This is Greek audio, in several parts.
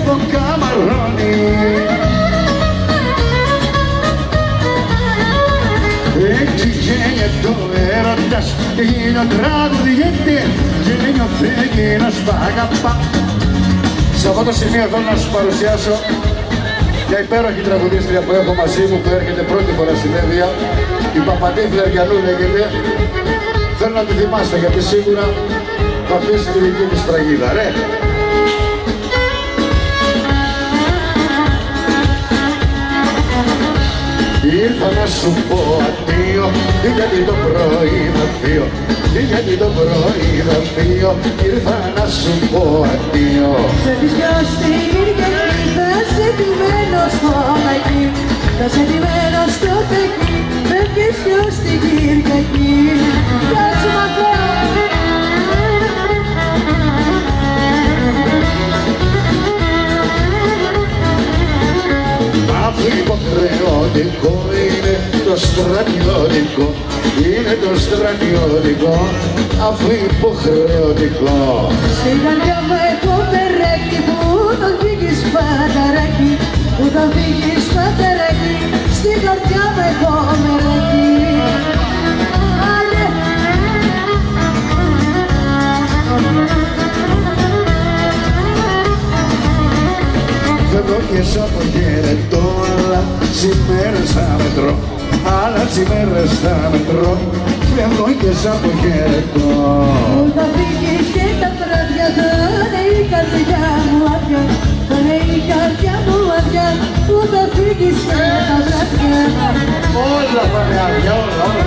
στο καμαρώνι Έτσι γίνεται ο έρωτας και τραγουδιέται και νιώθει να σ' αγαπά. Σε αυτό το σημείο θέλω να σας παρουσιάσω μια υπέροχη τραγουδίστρια που έχω μαζί μου που έρχεται πρώτη φορά στην Εύβοια. Η Παπαντή Φλεριανού λέγεται. Θέλω να τη θυμάστε γιατί σίγουρα θα αφήσει τη δική της τραγίδα, ρε! Ήρθα να σου πω αντίο, γιατί το πρωί θα φύγω, γιατί το πρωί θα φύγω, ήρθα να σου πω αντίο. Σε δυο στην Κυριακή, θα σε τιμένο στο μαγί, θα σε τιμένο στο τεκί, φεύγεις δυο στην Κυριακή, θα σου υποχρεωτικό είναι το στρατιωτικό είναι το στρατιωτικό αφού υποχρεωτικό Στην καρδιά μου έχω περέκι που το φύγεις παταράκι που το φύγεις παταράκι στην καρδιά μου έχω μεράκι Φεύγω και σ' αποχαιρετώ αλλά σήμερα θα μετρώ αλλά σήμερα θα μετρώ Φεύγω και σ' αποχαιρετώ Πού θα φύγεις και τα βράδια θα είναι η καρδιά μου άδεια θα είναι η καρδιά μου άδεια Πού θα φύγεις και τα βράδια. Όλα θα είναι άδεια, όλα, όλα.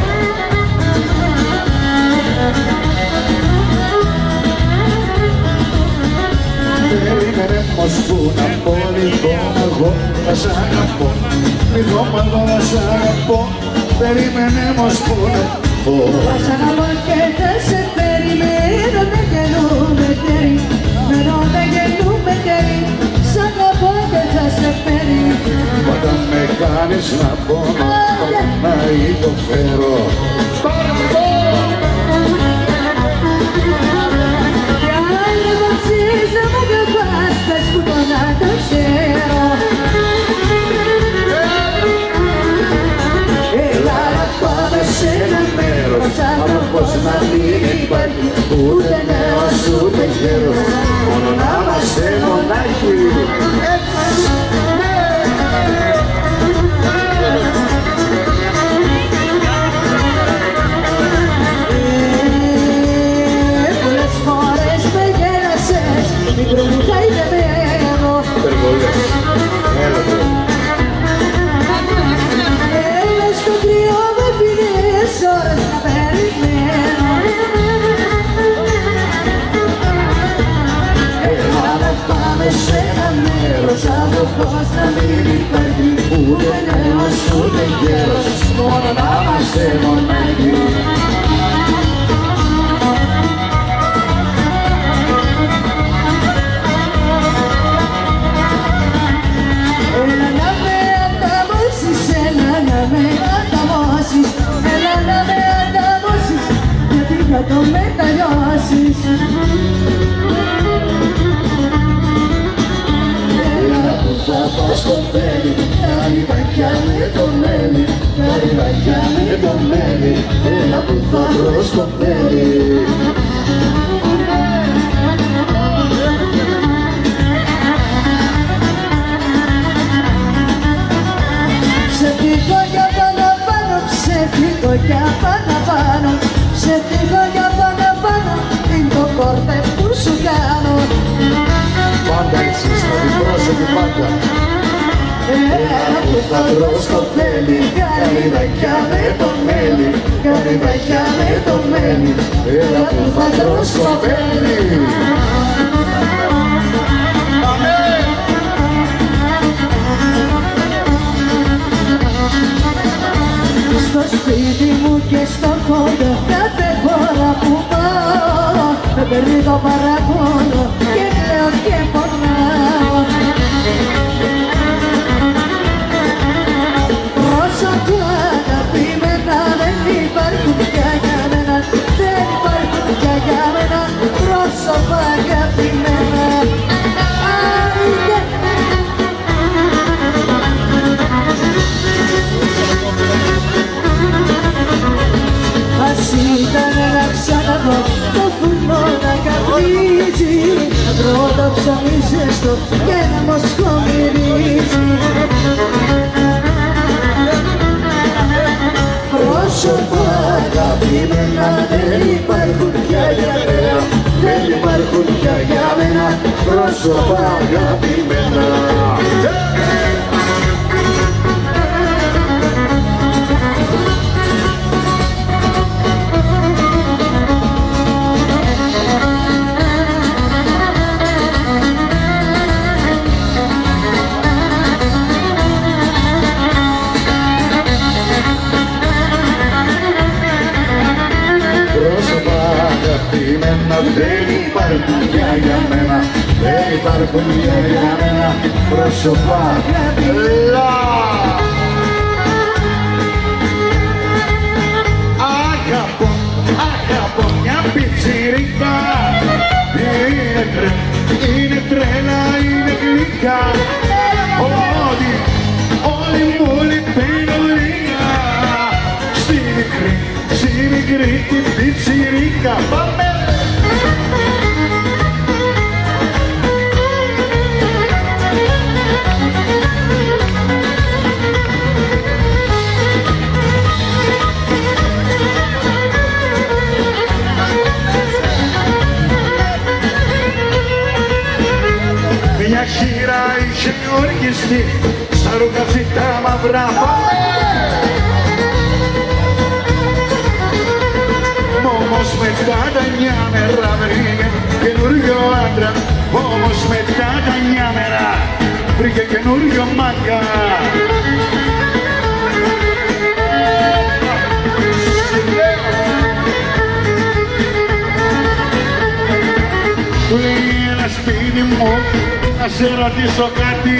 Περίμενε πως που να πω λοιπόν εγώ θα σ' αγαπώ Λοιπόν εγώ θα σ' αγαπώ. Περίμενε πως που να πω. Θα σ' αγαπώ και θα σε περιμένω με γεννούμε τέρι Μένω με γεννούμε τέρι Σ' αγαπώ και θα σε περιμένω. Όταν με κάνεις να πονώ να υποφέρω. Πως νέος ούτε γέρος μόνο να πάμε σε ένα μέρος από πως να μην υπάρχει ούτε νέος ούτε γέρος. Μόνο να είμαστε μονάχοι Έλα που θα Έλα που θα βρω στο τέλει Κάνει βαχιά με το μέλι Κάνει βαχιά με το μέλι Έλα που θα βρω στο τέλει Στο σπίτι μου και στο κόντο κάθε φορά που πάω Με παίρνει το παραπονό ζεστό και να μοσχομυρίζει Πρόσωπα αγαπημένα δεν υπάρχουν πια για μένα. Δεν υπάρχουν πια για μένα. Πρόσωπα αγαπημένα δεν υπάρχουν πια για μένα πρόσωπα στα ρούχα τα μαυρά Όμως μετά τα νιά μέρα βρήκε καινούριο άντρα. Όμως μετά τα νιά μέρα βρήκε καινούριο μάγκα. Του λέει ένα σπίτι μου να σε ρωτήσω κάτι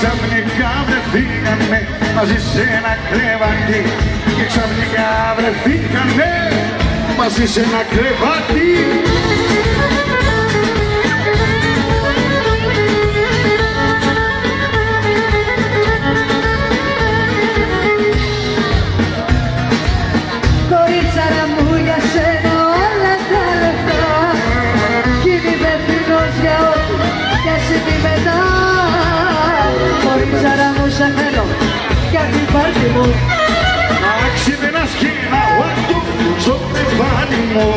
ξαφνικά βρεθήκαμε μαζί σε ένα κρεβάτι και ξαφνικά βρεθήκαμε μαζί σε ένα κρεβάτι για την πάρτι μου. Να ξυπνάς και να βάτω στο κρεβάτι μου.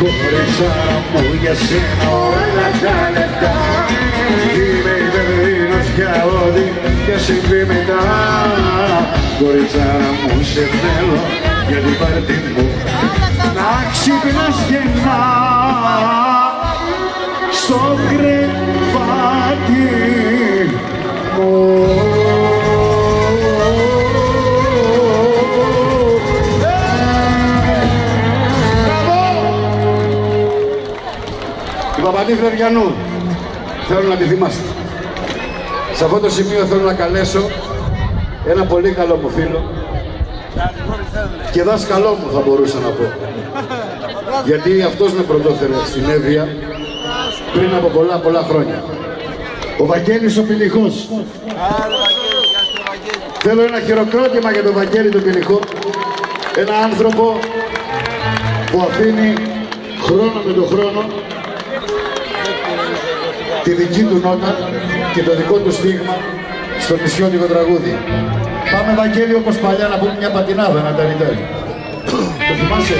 Κορίτσαρα μου για σένα όλα τα λεπτά. Είμαι υπεύθυνος για ό,τι και συμβεί μετά. Κορίτσαρα μου σε θέλω για την πάρτι μου. Να ξυπνάς και να στο κρεβάτι μου Η Παπαντή Φλεβιανού, θέλω να τη θυμάστε. Σε αυτό το σημείο θέλω να καλέσω ένα πολύ καλό μου φίλο και δάσκαλό μου θα μπορούσα να πω. Γιατί αυτός με πρωτόφερε στην Εύβοια πριν από πολλά πολλά χρόνια. Ο Βαγγέλης ο Πηλυχός. Θέλω ένα χειροκρότημα για τον Βαγγέλη τον Πηλυχό. Ένα άνθρωπο που αφήνει χρόνο με τον χρόνο τη δική του νότα και το δικό του στίγμα στο νησιώτικο τραγούδι. Πάμε Βαγγέλη όπως παλιά να πούμε μια πατινάδα να τα ρητάρει. Το θυμάσαι;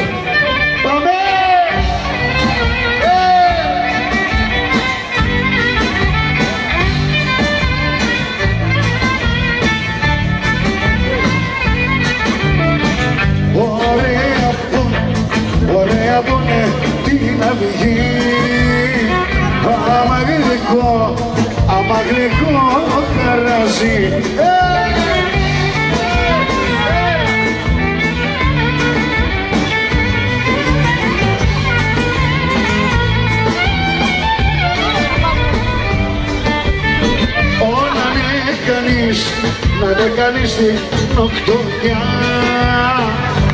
Να ναι κανείς την οκτωβριά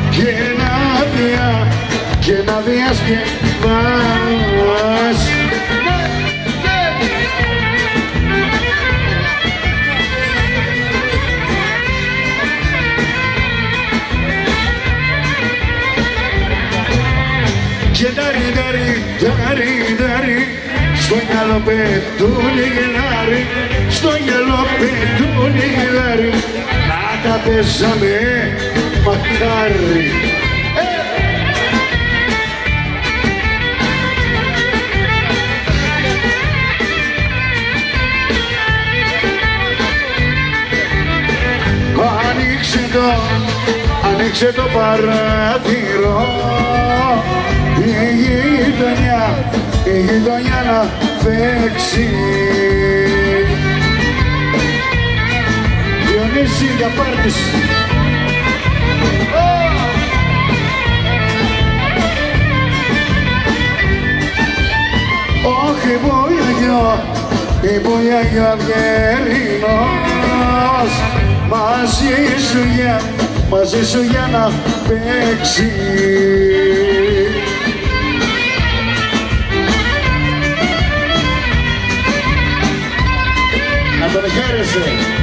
και να δια, και να διασκευάς και ταρι ταρι ταρι ταρι στο γυαλό πετούνι γελάρι στο γυαλό πετούνι γελάρι να τα πέσαμε μακάρι Ανοίξε το, ανοίξε το παράθυρο. Η γειτονιά, η γειτονιά να παίξει Διονύση για πάρτης Όχι Μπουλιαγιό, η Μπουλιαγιό Αυγερινός. Μαζί σου για, μαζί σου για να παίξει. Να τον χαίρεσαι